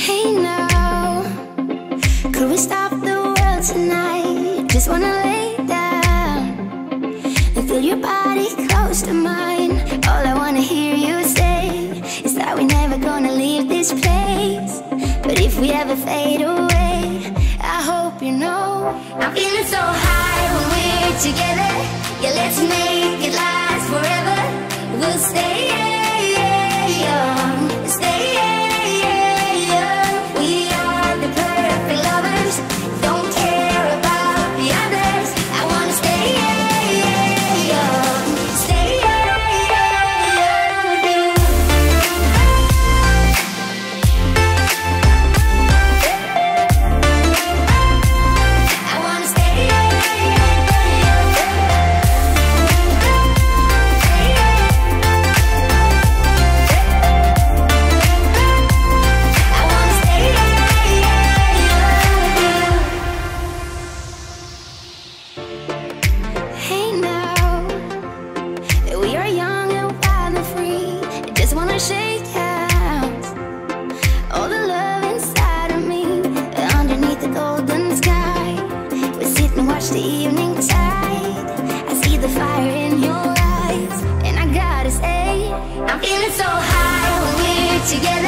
Hey now, could we stop the world tonight? Just wanna lay down and feel your body close to mine. All I wanna hear you say is that we're never gonna leave this place. But if we ever fade away, I hope you know I'm feeling so high when we're together. Yeah, let's make it last forever. We'll stay wanna shake hands. All the love inside of me, underneath the golden sky. We sit and watch the evening tide. I see the fire in your eyes, and I gotta say, I'm feeling so high together.